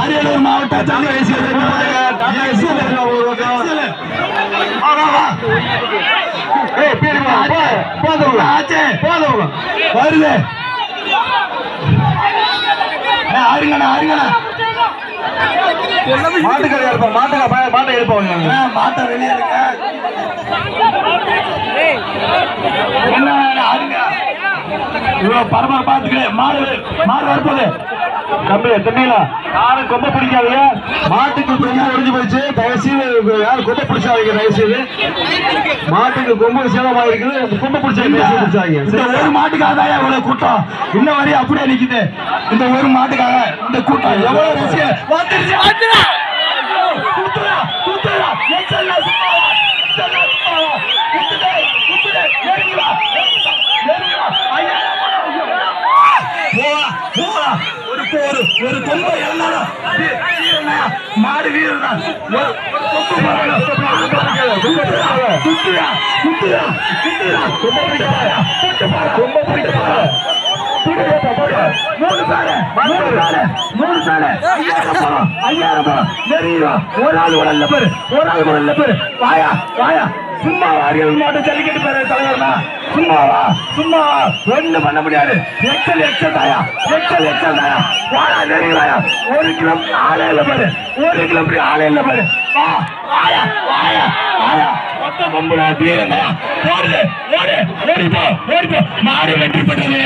அரியலூர் மாவட்ட வருது. ஆறுங்கண்ணா ஆறுங்கண்ணா மாட்டுக்கறி எடுப்போம் மாட்டுக்கா மாட்டை எடுப்போம். அண்ணா, மாட்டை வெளியே இருக்க இவ்வளவு பரபரப்பா இருக்கு. மாடு மாடு வரப்போகுது. தம்பி தம்பிங்களா? யாரும் கொம்ப பிடிக்காதீங்க. மாட்டுக்கு கொம்பு ஒடிஞ்சு போயிடுச்சு. தயவுசெய்து யாரும் கொம்ப பிடிச்சாதீங்க தயவுசெய்து. மாட்டுக்கு கொம்பு சேதமா இருக்குது கொம்ப பிடிச்சாங்க இந்த ஒரு மாட்டுக்காக தான் இவ்வளவு கூட்டம். இன்ன வரையும் அப்படியே நிக்குது. இந்த ஒரு மாட்டுக்காக இந்த கூட்டம். எவ்வளவு ரசிகர் வந்துருச்சு. வந்துடா குத்துடா குத்துடா எச்சல்ல சும்மாவா எச்சல்ல சும்மாவா குத்துடே குத்துடே நெருங்கி வா நெருங்கி வா ஐயா போடா போடா ஒரு ஒரு ஒரு கொம்ப இறந்தாலும் மாடு வீரன்? கொம்பு குத்துடா குத்துடா குத்துடா. கொம்ப கொம்ப மூணு பேரு மூணு பேரு மூணு பேரு ஐயாயிரம் ஐயாயிரம் நெறியா ஒரு ஆள் கூட பேரு ஒரு ஆள் கூட பேரு. வாயா வாயா. சும்மா வாரியல் மாட்டு ஜல்லிக்கட்டு பேரு தலைவர்னா. சும்மா வா. சும்மா வா. ஒண்ணு பண்ண முடியாது. எச்சல் எச்சல் தாயா. எச்சல் எச்சல் தாயா. நெறி வாயா ஒரு கிலோமீட்டர் ஆளே இல்ல பாரு. ஒரு கிலோமீட்டர் ஆளே இல்ல பாரு. வா வாயா வாயா வாயா. மொத்த கொம்புடா தீரனா ஓடு ஓடு ஓடி போ ஓடி போ மாடு வெற்றி பெற்றது